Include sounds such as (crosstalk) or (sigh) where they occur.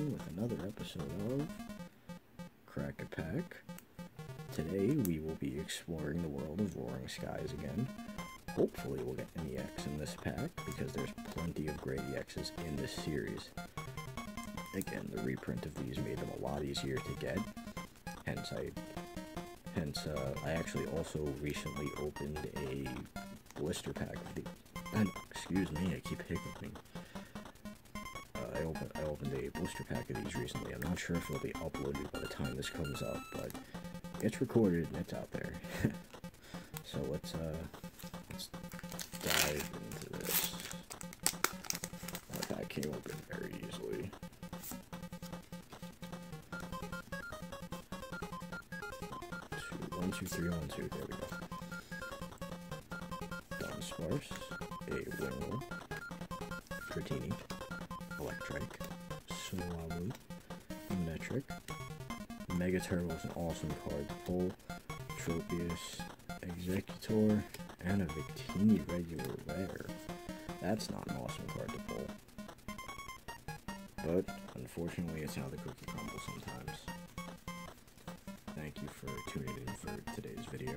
of Crack a Pack. Today we will be exploring the world of Roaring Skies again. Hopefully we'll get an EX in this pack because there's plenty of great EXs in this series. Again, the reprint of these made them a lot easier to get. Hence I hence uh, I actually also recently opened a blister pack of the and excuse me, I keep hiccuping. I opened I opened a blister pack of these recently. I'm not sure if it'll be uploaded by the time this comes up, but it's recorded and it's out there. (laughs) so let's uh let's dive into this. That came open very easily. Two, one, two, three, one, two. There we go. Dunsparce, a Winrow, Dratini, Electrike, Swellow, Metric, Mega Turbo is an awesome card to pull, Tropius, Exeggutor, and a Victini regular rare. That's not an awesome card to pull. But unfortunately, it's how the cookie crumbles sometimes. Thank you for tuning in for today's video.